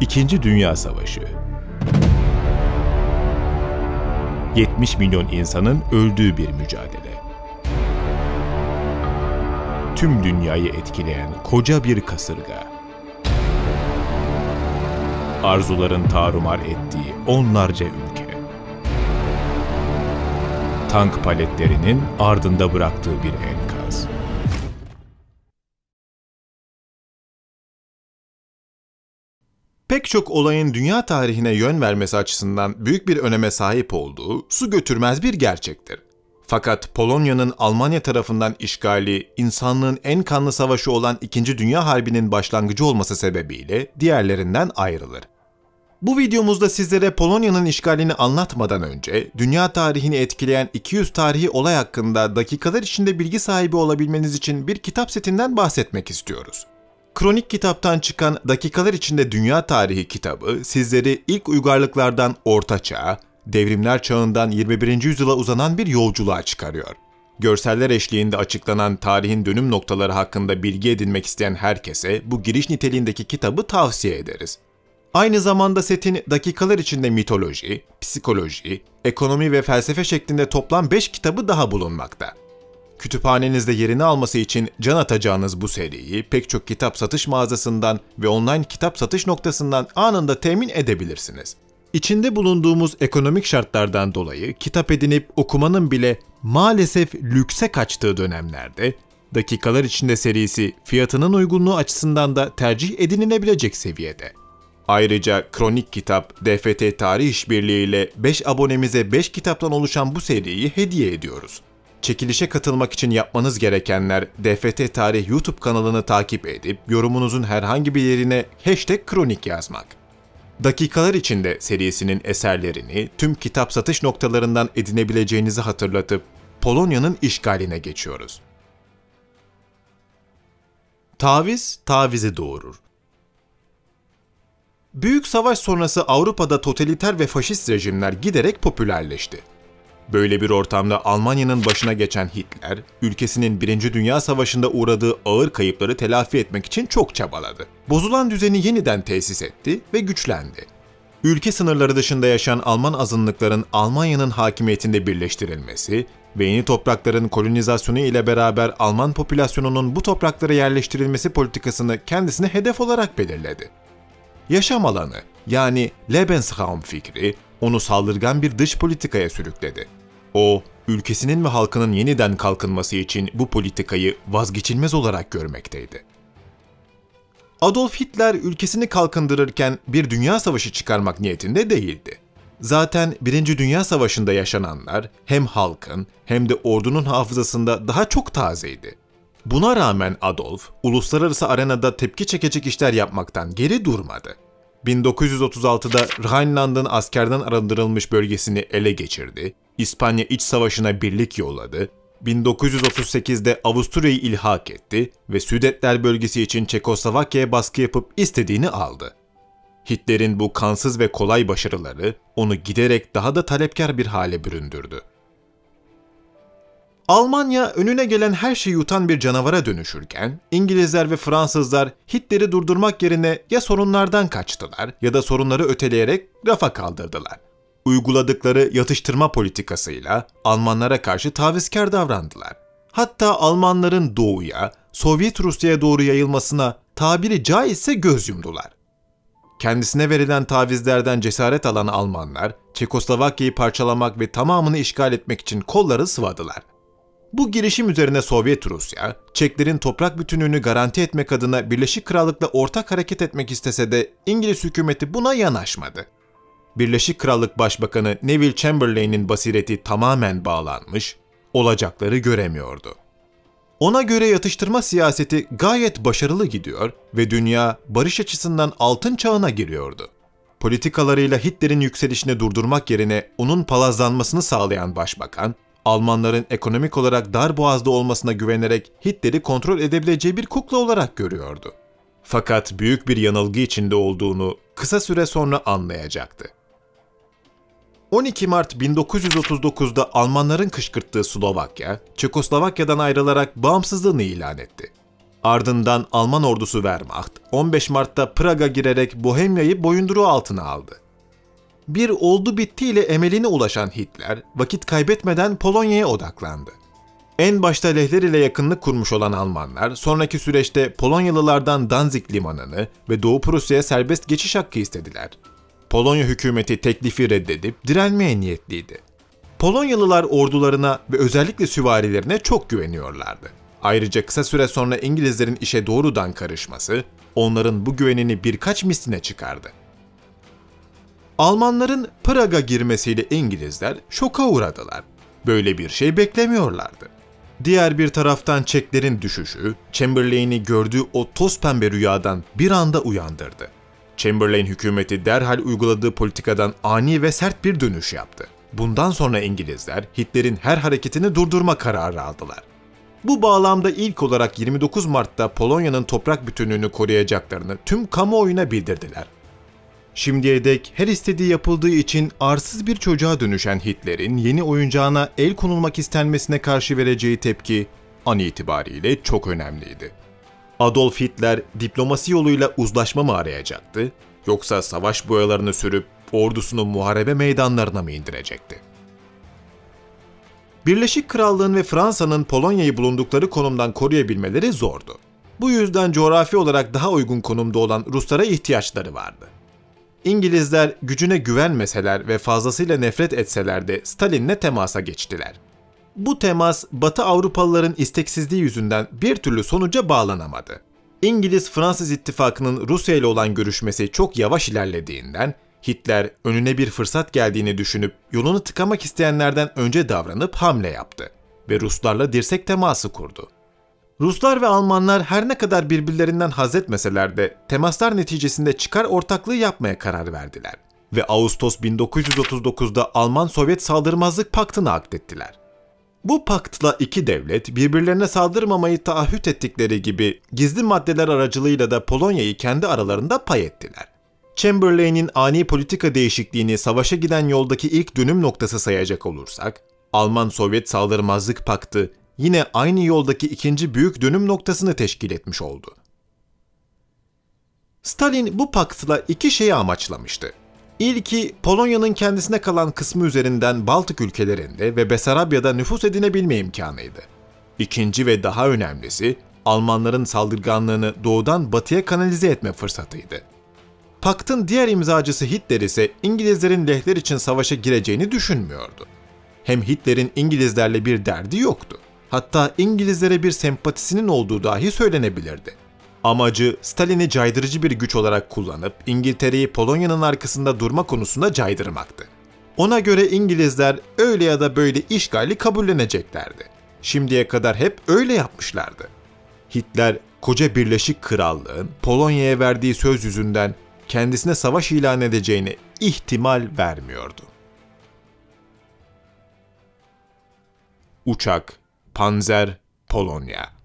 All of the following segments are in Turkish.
İkinci Dünya Savaşı 70 milyon insanın öldüğü bir mücadele. Tüm dünyayı etkileyen koca bir kasırga. Arzuların tarumar ettiği onlarca ülke. Tank paletlerinin ardında bıraktığı bir enkaz. Pek çok olayın dünya tarihine yön vermesi açısından büyük bir öneme sahip olduğu su götürmez bir gerçektir. Fakat Polonya'nın Almanya tarafından işgali, insanlığın en kanlı savaşı olan İkinci Dünya Harbi'nin başlangıcı olması sebebiyle diğerlerinden ayrılır. Bu videomuzda sizlere Polonya'nın işgalini anlatmadan önce dünya tarihini etkileyen 200 tarihi olay hakkında dakikalar içinde bilgi sahibi olabilmeniz için bir kitap setinden bahsetmek istiyoruz. Kronik kitaptan çıkan Dakikalar içinde Dünya Tarihi kitabı sizleri ilk uygarlıklardan Orta Çağ, devrimler çağından 21. yüzyıla uzanan bir yolculuğa çıkarıyor. Görseller eşliğinde açıklanan tarihin dönüm noktaları hakkında bilgi edinmek isteyen herkese bu giriş niteliğindeki kitabı tavsiye ederiz. Aynı zamanda setin dakikalar içinde mitoloji, psikoloji, ekonomi ve felsefe şeklinde toplam 5 kitabı daha bulunmakta. Kütüphanenizde yerini alması için can atacağınız bu seriyi pek çok kitap satış mağazasından ve online kitap satış noktasından anında temin edebilirsiniz. İçinde bulunduğumuz ekonomik şartlardan dolayı kitap edinip okumanın bile maalesef lükse kaçtığı dönemlerde dakikalar içinde serisi fiyatının uygunluğu açısından da tercih edinilebilecek seviyede. Ayrıca Kronik Kitap, DFT Tarih İşbirliği ile 5 abonemize 5 kitaptan oluşan bu seriyi hediye ediyoruz. Çekilişe katılmak için yapmanız gerekenler DFT Tarih YouTube kanalını takip edip yorumunuzun herhangi bir yerine hashtag kronik yazmak. Dakikalar içinde serisinin eserlerini tüm kitap satış noktalarından edinebileceğinizi hatırlatıp Polonya'nın işgaline geçiyoruz. Taviz, tavizi doğurur. Büyük savaş sonrası Avrupa'da totaliter ve faşist rejimler giderek popülerleşti. Böyle bir ortamda Almanya'nın başına geçen Hitler, ülkesinin Birinci Dünya Savaşı'nda uğradığı ağır kayıpları telafi etmek için çok çabaladı. Bozulan düzeni yeniden tesis etti ve güçlendi. Ülke sınırları dışında yaşayan Alman azınlıkların Almanya'nın hakimiyetinde birleştirilmesi ve yeni toprakların kolonizasyonu ile beraber Alman popülasyonunun bu topraklara yerleştirilmesi politikasını kendisine hedef olarak belirledi. Yaşam alanı yani Lebensraum fikri onu saldırgan bir dış politikaya sürükledi. O, ülkesinin ve halkının yeniden kalkınması için bu politikayı vazgeçilmez olarak görmekteydi. Adolf Hitler ülkesini kalkındırırken bir dünya savaşı çıkarmak niyetinde değildi. Zaten Birinci Dünya Savaşı'nda yaşananlar hem halkın hem de ordunun hafızasında daha çok tazeydi. Buna rağmen Adolf, uluslararası arenada tepki çekecek işler yapmaktan geri durmadı. 1936'da Rhineland'ın askerden arındırılmış bölgesini ele geçirdi, İspanya İç Savaşı'na birlik yolladı, 1938'de Avusturya'yı ilhak etti ve Südetler bölgesi için Çekoslovakya'ya baskı yapıp istediğini aldı. Hitler'in bu kansız ve kolay başarıları onu giderek daha da talepkar bir hale büründürdü. Almanya önüne gelen her şeyi yutan bir canavara dönüşürken, İngilizler ve Fransızlar Hitler'i durdurmak yerine ya sorunlardan kaçtılar ya da sorunları öteleyerek rafa kaldırdılar. Uyguladıkları yatıştırma politikasıyla Almanlara karşı tavizkar davrandılar. Hatta Almanların doğuya, Sovyet Rusya'ya doğru yayılmasına tabiri caizse göz yumdular. Kendisine verilen tavizlerden cesaret alan Almanlar, Çekoslovakya'yı parçalamak ve tamamını işgal etmek için kolları sıvadılar. Bu girişim üzerine Sovyet Rusya, Çeklerin toprak bütünlüğünü garanti etmek adına Birleşik Krallık'la ortak hareket etmek istese de İngiliz hükümeti buna yanaşmadı. Birleşik Krallık Başbakanı Neville Chamberlain'in basireti tamamen bağlanmış, olacakları göremiyordu. Ona göre yatıştırma siyaseti gayet başarılı gidiyor ve dünya barış açısından altın çağına giriyordu. Politikalarıyla Hitler'in yükselişini durdurmak yerine onun palazlanmasını sağlayan başbakan, Almanların ekonomik olarak dar boğazda olmasına güvenerek Hitler'i kontrol edebileceği bir kukla olarak görüyordu. Fakat büyük bir yanılgı içinde olduğunu kısa süre sonra anlayacaktı. 12 Mart 1939'da Almanların kışkırttığı Slovakya, Çekoslovakya'dan ayrılarak bağımsızlığını ilan etti. Ardından Alman ordusu Wehrmacht 15 Mart'ta Praga girerek Bohemya'yı boyunduruğu altına aldı. Bir oldu bittiyle emeline ulaşan Hitler vakit kaybetmeden Polonya'ya odaklandı. En başta lehler ile yakınlık kurmuş olan Almanlar sonraki süreçte Polonyalılardan Danzig limanını ve Doğu Prusya'ya serbest geçiş hakkı istediler. Polonya hükümeti teklifi reddedip direnmeye niyetliydi. Polonyalılar ordularına ve özellikle süvarilerine çok güveniyorlardı. Ayrıca kısa süre sonra İngilizlerin işe doğrudan karışması onların bu güvenini birkaç misline çıkardı. Almanların Praga girmesiyle İngilizler şoka uğradılar. Böyle bir şey beklemiyorlardı. Diğer bir taraftan Çeklerin düşüşü, Chamberlain'i gördüğü o toz pembe rüyadan bir anda uyandırdı. Chamberlain hükümeti derhal uyguladığı politikadan ani ve sert bir dönüş yaptı. Bundan sonra İngilizler Hitler'in her hareketini durdurma kararı aldılar. Bu bağlamda ilk olarak 29 Mart'ta Polonya'nın toprak bütünlüğünü koruyacaklarını tüm kamuoyuna bildirdiler. Şimdiye dek her istediği yapıldığı için arsız bir çocuğa dönüşen Hitler'in yeni oyuncağına el konulmak istenmesine karşı vereceği tepki an itibariyle çok önemliydi. Adolf Hitler diplomasi yoluyla uzlaşma mı arayacaktı yoksa savaş boyalarını sürüp ordusunu muharebe meydanlarına mı indirecekti? Birleşik Krallığın ve Fransa'nın Polonya'yı bulundukları konumdan koruyabilmeleri zordu. Bu yüzden coğrafi olarak daha uygun konumda olan Ruslara ihtiyaçları vardı. İngilizler gücüne güvenmeseler ve fazlasıyla nefret etseler de Stalin'le temasa geçtiler. Bu temas Batı Avrupalıların isteksizliği yüzünden bir türlü sonuca bağlanamadı. İngiliz-Fransız ittifakının Rusya ile olan görüşmesi çok yavaş ilerlediğinden Hitler önüne bir fırsat geldiğini düşünüp yolunu tıkamak isteyenlerden önce davranıp hamle yaptı ve Ruslarla dirsek teması kurdu. Ruslar ve Almanlar her ne kadar birbirlerinden haz etmeseler de temaslar neticesinde çıkar ortaklığı yapmaya karar verdiler ve Ağustos 1939'da Alman-Sovyet saldırmazlık paktını akdettiler. Bu paktla iki devlet birbirlerine saldırmamayı taahhüt ettikleri gibi gizli maddeler aracılığıyla da Polonya'yı kendi aralarında pay ettiler. Chamberlain'in ani politika değişikliğini savaşa giden yoldaki ilk dönüm noktası sayacak olursak, Alman-Sovyet saldırmazlık paktı yine aynı yoldaki ikinci büyük dönüm noktasını teşkil etmiş oldu. Stalin bu paktla iki şeyi amaçlamıştı. İlki Polonya'nın kendisine kalan kısmı üzerinden Baltık ülkelerinde ve Besarabya'da nüfus edinebilme imkanıydı. İkinci ve daha önemlisi Almanların saldırganlığını doğudan batıya kanalize etme fırsatıydı. Paktın diğer imzacısı Hitler ise İngilizlerin lehler için savaşa gireceğini düşünmüyordu. Hem Hitler'in İngilizlerle bir derdi yoktu. Hatta İngilizlere bir sempatisinin olduğu dahi söylenebilirdi. Amacı Stalin'i caydırıcı bir güç olarak kullanıp İngiltere'yi Polonya'nın arkasında durma konusunda caydırmaktı. Ona göre İngilizler öyle ya da böyle işgali kabulleneceklerdi. Şimdiye kadar hep öyle yapmışlardı. Hitler koca Birleşik Krallığın Polonya'ya verdiği söz yüzünden kendisine savaş ilan edeceğini ihtimal vermiyordu. Uçak, Panzer, Polonya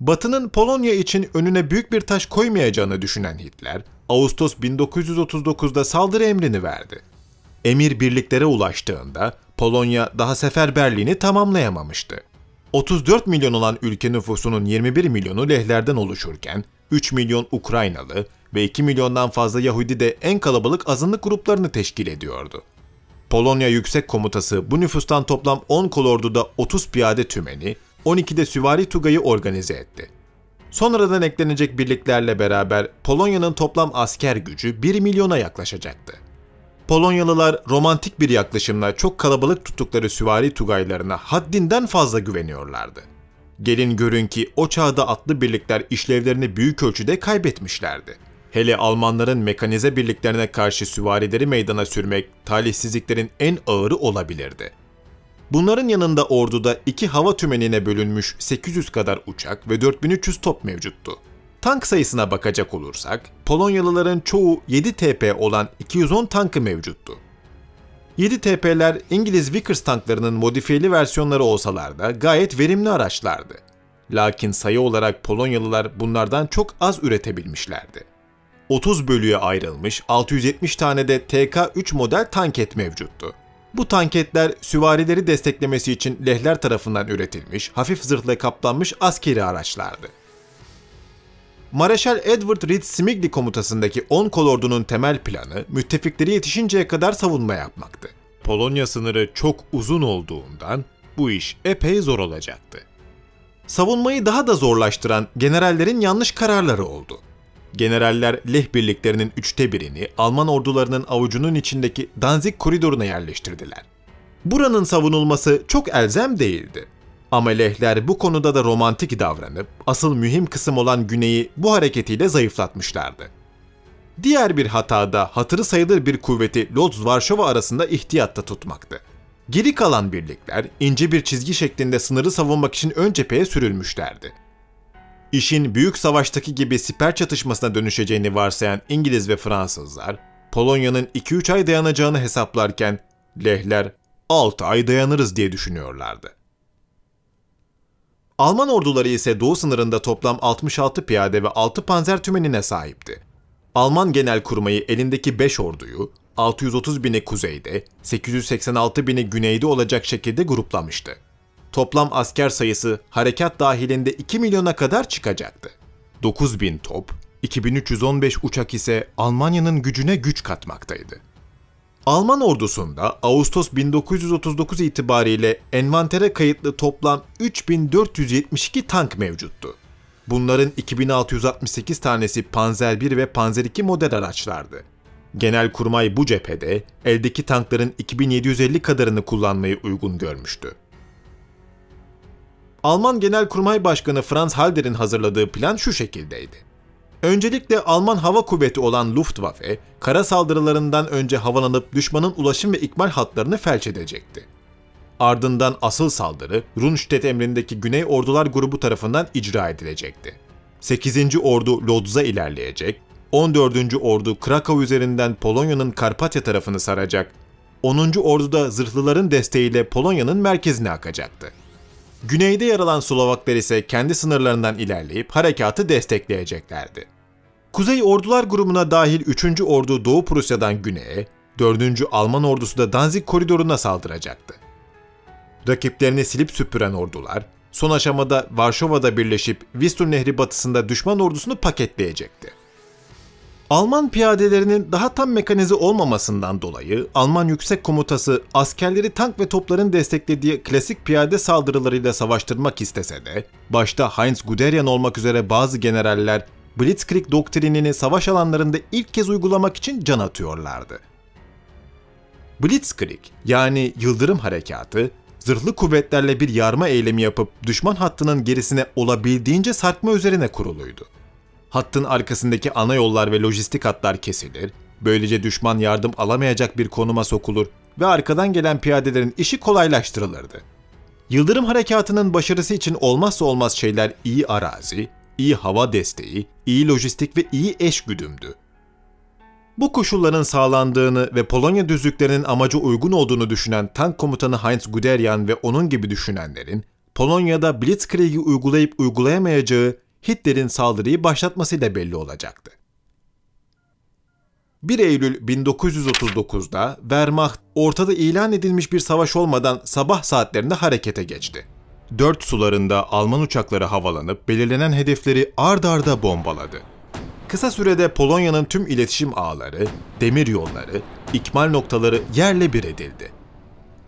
Batı'nın Polonya için önüne büyük bir taş koymayacağını düşünen Hitler, Ağustos 1939'da saldırı emrini verdi. Emir birliklere ulaştığında Polonya daha seferberliğini tamamlayamamıştı. 34 milyon olan ülke nüfusunun 21 milyonu lehlerden oluşurken 3 milyon Ukraynalı ve 2 milyondan fazla Yahudi de en kalabalık azınlık gruplarını teşkil ediyordu. Polonya Yüksek Komutası bu nüfustan toplam 10 kolorduda 30 piyade tümeni, 12'de süvari tugayı organize etti. Sonradan eklenecek birliklerle beraber Polonya'nın toplam asker gücü 1 milyona yaklaşacaktı. Polonyalılar romantik bir yaklaşımla çok kalabalık tuttukları süvari tugaylarına haddinden fazla güveniyorlardı. Gelin görün ki o çağda atlı birlikler işlevlerini büyük ölçüde kaybetmişlerdi. Hele Almanların mekanize birliklerine karşı süvarileri meydana sürmek talihsizliklerin en ağırı olabilirdi. Bunların yanında orduda iki hava tümenine bölünmüş 800 kadar uçak ve 4300 top mevcuttu. Tank sayısına bakacak olursak, Polonyalıların çoğu 7 TP olan 210 tankı mevcuttu. 7 TP'ler İngiliz Vickers tanklarının modifiyeli versiyonları olsalar da gayet verimli araçlardı. Lakin sayı olarak Polonyalılar bunlardan çok az üretebilmişlerdi. 30 bölüye ayrılmış 670 tane de TK-3 model tanket mevcuttu. Bu tanketler süvarileri desteklemesi için lehler tarafından üretilmiş, hafif zırhla kaplanmış askeri araçlardı. Mareşal Edward Reed Smigly komutasındaki 10 kolordunun temel planı müttefikleri yetişinceye kadar savunma yapmaktı. Polonya sınırı çok uzun olduğundan bu iş epey zor olacaktı. Savunmayı daha da zorlaştıran generallerin yanlış kararları oldu. Generaller Leh birliklerinin üçte birini Alman ordularının avucunun içindeki Danzig koridoruna yerleştirdiler. Buranın savunulması çok elzem değildi. Ama Lehler bu konuda da romantik davranıp asıl mühim kısım olan güneyi bu hareketiyle zayıflatmışlardı. Diğer bir hata da hatırı sayılır bir kuvveti Lodz-Varşova arasında ihtiyatta tutmaktı. Geri kalan birlikler ince bir çizgi şeklinde sınırı savunmak için ön cepheye sürülmüşlerdi. İşin büyük savaştaki gibi siper çatışmasına dönüşeceğini varsayan İngiliz ve Fransızlar, Polonya'nın 2-3 ay dayanacağını hesaplarken Lehler 6 ay dayanırız diye düşünüyorlardı. Alman orduları ise doğu sınırında toplam 66 piyade ve 6 panzer tümenine sahipti. Alman genel kurmayı elindeki 5 orduyu 630 bini kuzeyde, 886 bini güneyde olacak şekilde gruplamıştı. Toplam asker sayısı harekat dahilinde 2 milyona kadar çıkacaktı. 9 bin top, 2315 uçak ise Almanya'nın gücüne güç katmaktaydı. Alman ordusunda Ağustos 1939 itibariyle envantere kayıtlı toplam 3472 tank mevcuttu. Bunların 2668 tanesi Panzer 1 ve Panzer 2 model araçlardı. Genelkurmay bu cephede eldeki tankların 2750 kadarını kullanmayı uygun görmüştü. Alman Genelkurmay Başkanı Franz Halder'in hazırladığı plan şu şekildeydi. Öncelikle Alman hava kuvveti olan Luftwaffe, kara saldırılarından önce havalanıp düşmanın ulaşım ve ikmal hatlarını felç edecekti. Ardından asıl saldırı Rundstedt emrindeki Güney Ordular Grubu tarafından icra edilecekti. 8. Ordu Lodz'a ilerleyecek, 14. Ordu Krakow üzerinden Polonya'nın Karpatya tarafını saracak, 10. Ordu da zırhlıların desteğiyle Polonya'nın merkezine akacaktı. Güneyde yer alan Slovaklar ise kendi sınırlarından ilerleyip harekatı destekleyeceklerdi. Kuzey Ordular grubuna dahil 3. Ordu Doğu Prusya'dan güneye, 4. Alman ordusu da Danzig koridoruna saldıracaktı. Rakiplerini silip süpüren ordular, son aşamada Varşova'da birleşip Vistun Nehri batısında düşman ordusunu paketleyecekti. Alman piyadelerinin daha tam mekanize olmamasından dolayı Alman Yüksek Komutası askerleri tank ve topların desteklediği klasik piyade saldırılarıyla savaştırmak istese de, başta Heinz Guderian olmak üzere bazı generaller Blitzkrieg doktrinini savaş alanlarında ilk kez uygulamak için can atıyorlardı. Blitzkrieg yani Yıldırım Harekatı, zırhlı kuvvetlerle bir yarma eylemi yapıp düşman hattının gerisine olabildiğince sarkma üzerine kuruluydu hattın arkasındaki ana yollar ve lojistik hatlar kesilir, böylece düşman yardım alamayacak bir konuma sokulur ve arkadan gelen piyadelerin işi kolaylaştırılırdı. Yıldırım harekatının başarısı için olmazsa olmaz şeyler iyi arazi, iyi hava desteği, iyi lojistik ve iyi eş güdümdü. Bu koşulların sağlandığını ve Polonya düzlüklerinin amacı uygun olduğunu düşünen tank komutanı Heinz Guderian ve onun gibi düşünenlerin Polonya'da Blitzkrieg'i uygulayıp uygulayamayacağı Hitler'in saldırıyı başlatmasıyla belli olacaktı. 1 Eylül 1939'da Wehrmacht ortada ilan edilmiş bir savaş olmadan sabah saatlerinde harekete geçti. Dört sularında Alman uçakları havalanıp belirlenen hedefleri ard arda bombaladı. Kısa sürede Polonya'nın tüm iletişim ağları, demir yolları, ikmal noktaları yerle bir edildi.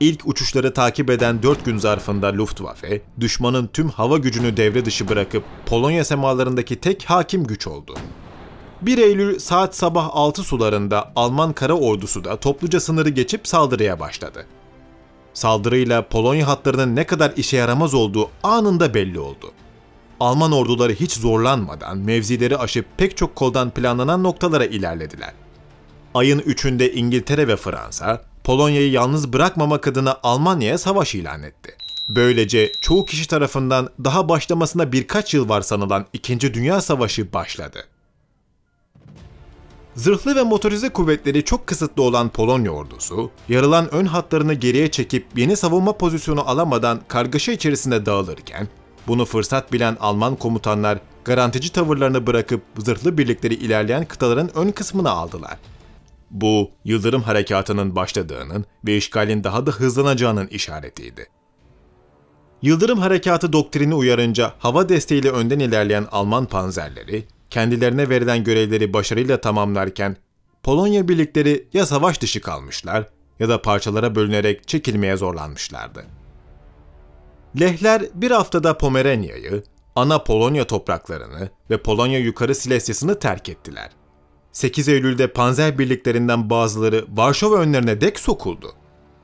İlk uçuşları takip eden 4 gün zarfında Luftwaffe, düşmanın tüm hava gücünü devre dışı bırakıp Polonya semalarındaki tek hakim güç oldu. 1 Eylül saat sabah 6 sularında Alman kara ordusu da topluca sınırı geçip saldırıya başladı. Saldırıyla Polonya hatlarının ne kadar işe yaramaz olduğu anında belli oldu. Alman orduları hiç zorlanmadan mevzileri aşıp pek çok koldan planlanan noktalara ilerlediler. Ayın 3'ünde İngiltere ve Fransa, Polonya'yı yalnız bırakmamak adına Almanya'ya savaş ilan etti. Böylece çoğu kişi tarafından daha başlamasına birkaç yıl var sanılan İkinci Dünya Savaşı başladı. Zırhlı ve motorize kuvvetleri çok kısıtlı olan Polonya ordusu, yarılan ön hatlarını geriye çekip yeni savunma pozisyonu alamadan kargaşa içerisinde dağılırken, bunu fırsat bilen Alman komutanlar garantici tavırlarını bırakıp zırhlı birlikleri ilerleyen kıtaların ön kısmına aldılar. Bu, Yıldırım Harekatı'nın başladığının ve işgalin daha da hızlanacağının işaretiydi. Yıldırım Harekatı doktrini uyarınca hava desteğiyle önden ilerleyen Alman panzerleri, kendilerine verilen görevleri başarıyla tamamlarken Polonya birlikleri ya savaş dışı kalmışlar ya da parçalara bölünerek çekilmeye zorlanmışlardı. Lehler bir haftada Pomeranya'yı, ana Polonya topraklarını ve Polonya yukarı Silesyasını terk ettiler. 8 Eylül'de panzer birliklerinden bazıları Varşova önlerine dek sokuldu.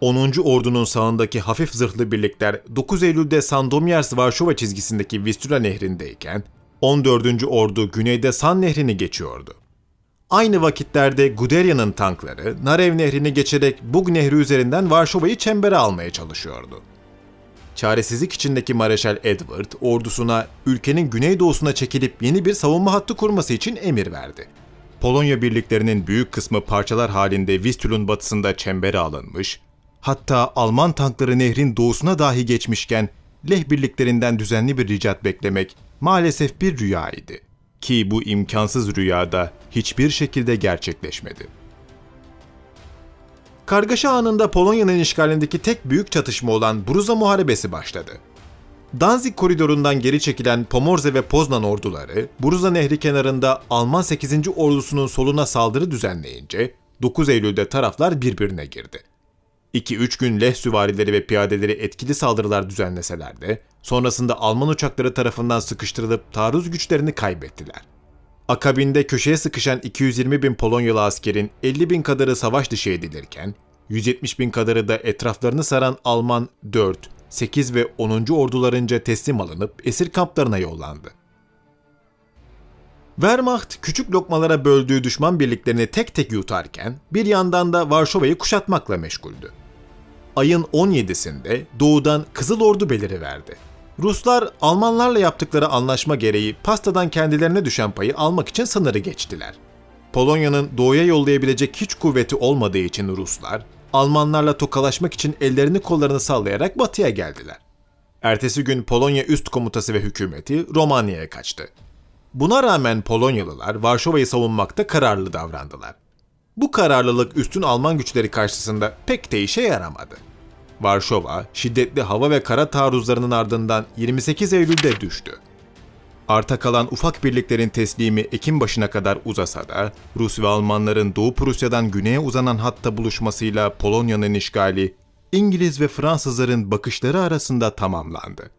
10. Ordu'nun sağındaki hafif zırhlı birlikler 9 Eylül'de Sandomierz-Varşova çizgisindeki Vistula nehrindeyken 14. Ordu güneyde San nehrini geçiyordu. Aynı vakitlerde Guderian'ın tankları Narev nehrini geçerek Bug nehri üzerinden Varşova'yı çembere almaya çalışıyordu. Çaresizlik içindeki Mareşal Edward ordusuna ülkenin güneydoğusuna çekilip yeni bir savunma hattı kurması için emir verdi. Polonya birliklerinin büyük kısmı parçalar halinde Vistul'un batısında çembere alınmış, hatta Alman tankları nehrin doğusuna dahi geçmişken Leh birliklerinden düzenli bir ricat beklemek maalesef bir rüyaydı. Ki bu imkansız rüyada hiçbir şekilde gerçekleşmedi. Kargaşa anında Polonya'nın işgalindeki tek büyük çatışma olan Bruza Muharebesi başladı. Danzig koridorundan geri çekilen Pomorze ve Poznan orduları, Bruza Nehri kenarında Alman 8. ordusunun soluna saldırı düzenleyince 9 Eylül'de taraflar birbirine girdi. 2-3 gün Leh süvarileri ve piyadeleri etkili saldırılar düzenleseler de sonrasında Alman uçakları tarafından sıkıştırılıp taarruz güçlerini kaybettiler. Akabinde köşeye sıkışan 220 bin Polonyalı askerin 50 bin kadarı savaş dışı edilirken, 170 bin kadarı da etraflarını saran Alman 4, 8 ve 10. ordularınca teslim alınıp esir kamplarına yollandı. Wehrmacht küçük lokmalara böldüğü düşman birliklerini tek tek yutarken bir yandan da Varşova'yı kuşatmakla meşguldü. Ayın 17'sinde doğudan Kızıl Ordu beliri verdi. Ruslar Almanlarla yaptıkları anlaşma gereği pastadan kendilerine düşen payı almak için sınırı geçtiler. Polonya'nın doğuya yollayabilecek hiç kuvveti olmadığı için Ruslar, Almanlarla tokalaşmak için ellerini kollarını sallayarak batıya geldiler. Ertesi gün Polonya üst komutası ve hükümeti Romanya'ya kaçtı. Buna rağmen Polonyalılar Varşova'yı savunmakta kararlı davrandılar. Bu kararlılık üstün Alman güçleri karşısında pek de işe yaramadı. Varşova, şiddetli hava ve kara taarruzlarının ardından 28 Eylül'de düştü. Arta kalan ufak birliklerin teslimi Ekim başına kadar uzasa da, Rus ve Almanların Doğu Prusya'dan güneye uzanan hatta buluşmasıyla Polonya'nın işgali, İngiliz ve Fransızların bakışları arasında tamamlandı.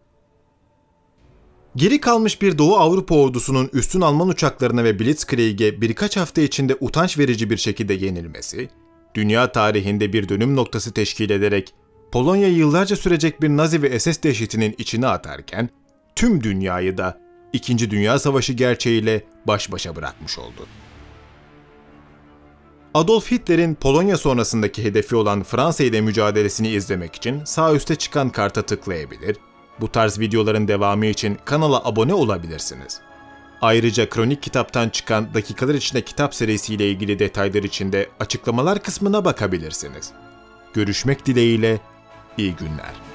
Geri kalmış bir Doğu Avrupa ordusunun üstün Alman uçaklarına ve Blitzkrieg'e birkaç hafta içinde utanç verici bir şekilde yenilmesi, dünya tarihinde bir dönüm noktası teşkil ederek Polonya yıllarca sürecek bir Nazi ve SS dehşetinin içine atarken, tüm dünyayı da İkinci Dünya Savaşı gerçeğiyle baş başa bırakmış oldu. Adolf Hitler'in Polonya sonrasındaki hedefi olan Fransa ile mücadelesini izlemek için sağ üstte çıkan karta tıklayabilir, bu tarz videoların devamı için kanala abone olabilirsiniz. Ayrıca kronik kitaptan çıkan dakikalar içinde kitap serisiyle ilgili detaylar için de açıklamalar kısmına bakabilirsiniz. Görüşmek dileğiyle, iyi günler.